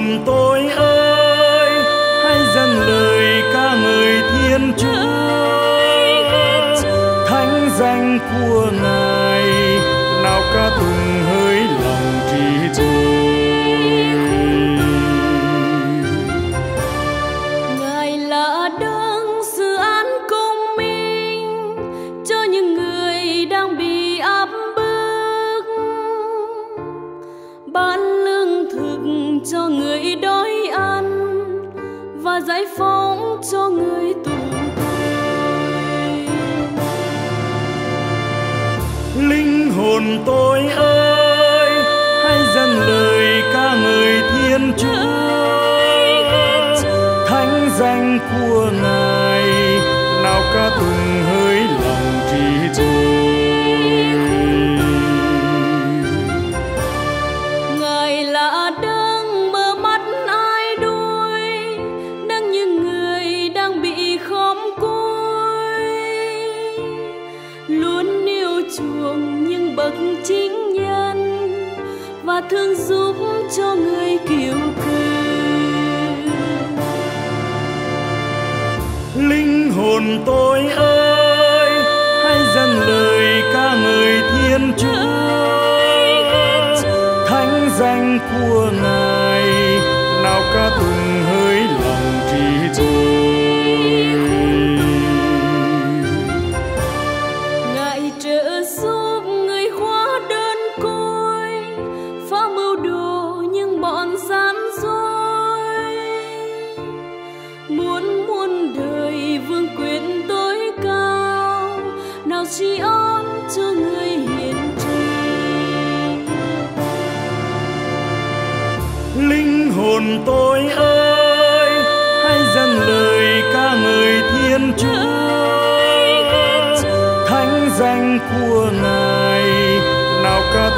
hồn tôi ơi hãy dâng lời ca ngợi thiên chúa. Thánh danh của ngài nào ca tùng hơi lòng trí tôi Ngài là đấng sự án công minh cho những người đang bị áp bức, ban cho người đói ăn và giải phóng cho người tù linh hồn tôi ơi, hãy dâng lời ca ngợi thiên chúa. Thánh danh của ngài, nào ca tùng hơi lòng trí chúa yêu chuộng những bậc chính nhân và thương giúp cho người kiều cừ. linh hồn tôi ơi hãy dâng lời ca ngợi thiên chúa. Thánh danh của ngài nào ca tùng hơi hồn tôi ơi hãy dâng lời ca ngợi thiên chúa. Thánh danh của ngài nào ca